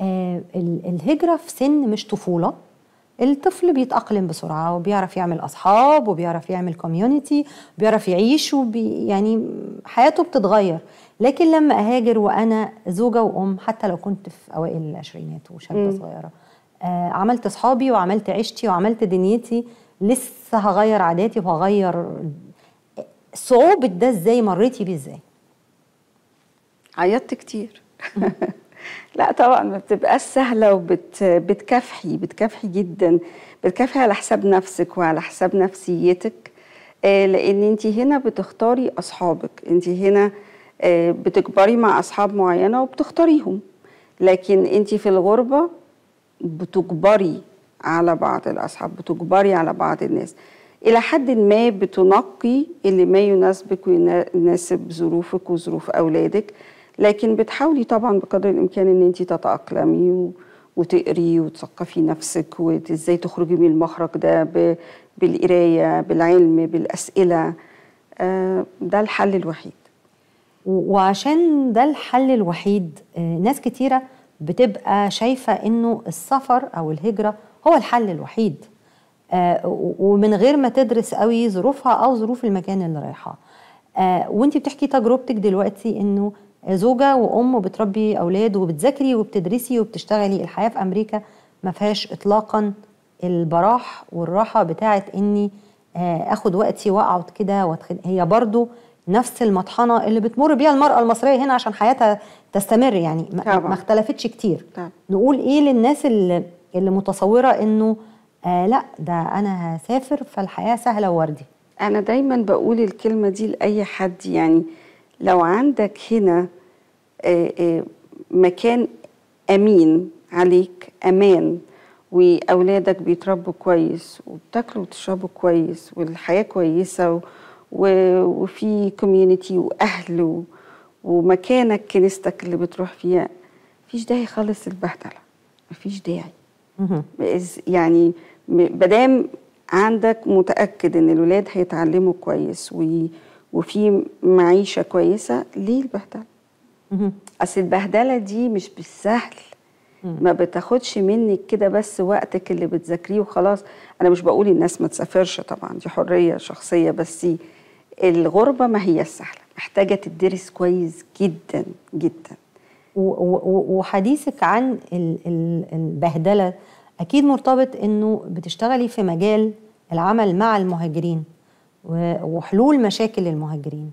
آه ال- الهجرة في سن مش طفولة. الطفل بيتأقلم بسرعة وبيعرف يعمل أصحاب وبيعرف يعمل كوميونيتي بيعرف يعيش وبي يعني حياته بتتغير. لكن لما أهاجر وأنا زوجة وأم حتى لو كنت في أوائل العشرينات وشابة صغيرة آه عملت أصحابي وعملت عيشتي وعملت دنيتي لسه هغير عاداتي وهغير صعوبة ده إزاي مريتي بيه إزاي؟ عيطت كتير. لا طبعا ما بتبقاش سهلة وبتكافحي بتكافحي جدا. بتكافحي على حساب نفسك وعلى حساب نفسيتك آه، لأن انت هنا بتختاري أصحابك. انت هنا آه، بتكبري مع أصحاب معينة وبتختاريهم. لكن انت في الغربة بتجبري على بعض الأصحاب بتجبري على بعض الناس. إلى حد ما بتنقي اللي ما يناسبك ويناسب ظروفك وظروف أولادك. لكن بتحاولي طبعا بقدر الإمكان إن انت تتأقلمي و... وتقري وتثقفي نفسك وازاي تخرجي من المخرج ده ب... بالقراية بالعلم بالأسئلة. آه، ده الحل الوحيد. وعشان ده الحل الوحيد آه، ناس كتيرة بتبقى شايفة إنه السفر أو الهجرة هو الحل الوحيد. آه، ومن غير ما تدرس قوي ظروفها أو ظروف المكان اللي رايحاه وانتي بتحكي تجربتك دلوقتي إنه زوجة وأم وبتربي أولاد وبتذاكري وبتدرسي وبتشتغلي. الحياة في أمريكا ما فيهاش اطلاقا البراح والراحة بتاعت إني آه، آخد وقتي وأقعد كده هي برضو نفس المطحنة اللي بتمر بيها المرأة المصرية هنا عشان حياتها تستمر يعني. ما-. ما اختلفتش كتير. طبعاً. نقول إيه للناس اللي, اللي متصورة إنه آه لأ ده أنا هسافر فالحياة سهلة ووردي. أنا دايما بقول الكلمة دي لأي حد يعني. لو عندك هنا آه، آه، مكان أمين عليك أمان وأولادك بيتربوا كويس وبتاكلوا وتشربوا كويس والحياة كويسة و- و- وفي كوميونتي وأهل و- ومكانك كنيستك اللي بتروح فيها مفيش داعي خالص البهدلة مفيش داعي. يعني مادام عندك متأكد إن الولاد هيتعلموا كويس وي- وفي معيشة كويسة ليه البهدلة؟ أصل البهدلة دي مش بالسهل. ما بتاخدش منك كده بس وقتك اللي بتذاكريه وخلاص. أنا مش بقول الناس ما تسافرش طبعا دي حرية شخصية بس الغربة ما هي السهلة. محتاجة تدرس كويس جدا جدا. وحديثك عن ال- ال- البهدلة أكيد مرتبط إنه بتشتغلي في مجال العمل مع المهاجرين. وحلول مشاكل المهاجرين.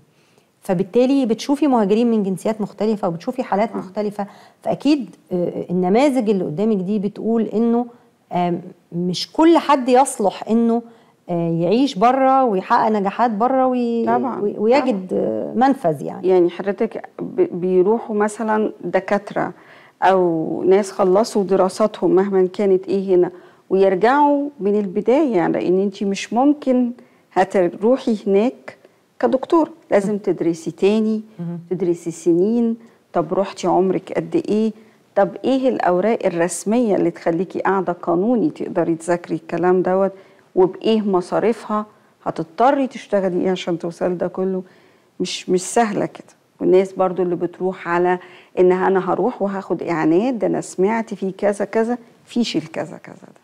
فبالتالي بتشوفي مهاجرين من جنسيات مختلفة وبتشوفي حالات مختلفة فأكيد آه، النماذج اللي قدامك دي بتقول إنه آم، مش كل حد يصلح إنه آه، يعيش بره ويحقق نجاحات بره وي- طبعاً، وي- ويجد آه، منفذ يعني. يعني حضرتك بيروحوا مثلا دكاترة أو ناس خلصوا دراساتهم مهما كانت إيه هنا ويرجعوا من البداية يعني لأن أنت مش ممكن هتروحي هناك كدكتور. لازم تدرسي تاني تدرسي سنين. طب رحتي عمرك قد إيه؟ طب إيه الأوراق الرسمية اللي تخليكي قاعدة قانوني تقدري تذاكري الكلام دوت؟ وبإيه مصاريفها؟ هتضطري تشتغلي إيه عشان توصلي ده كله؟ مش مش سهلة كده. والناس برضو اللي بتروح على إن أنا هروح وهاخد اعانات ده أنا سمعت في كذا كذا فيش الكذا كذا ده.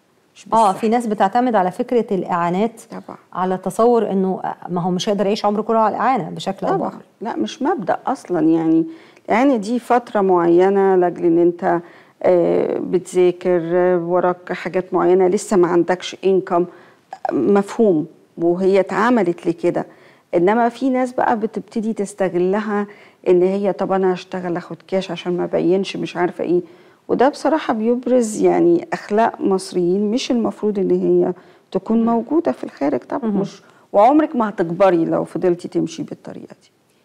آه. في ناس بتعتمد على فكرة الإعانات طبعا. على تصور إنه ما هو مش هيقدر يعيش عمره كله على الإعانة بشكل أو بآخر. لا مش مبدأ أصلا يعني. يعني دي فترة معينة لأجل إن أنت آه، بتذاكر وراك حاجات معينة لسه ما عندكش انكم مفهوم وهي اتعملت لكده. إنما في ناس بقى بتبتدي تستغلها إن هي طب أنا هشتغل أخد كاش عشان ما بينش مش عارفة إيه. وده بصراحة بيبرز يعني أخلاق مصريين مش المفروض إن هي تكون موجودة في الخارج طبعا. مش وعمرك ما هتكبري لو فضلتي تمشي بالطريقة دي.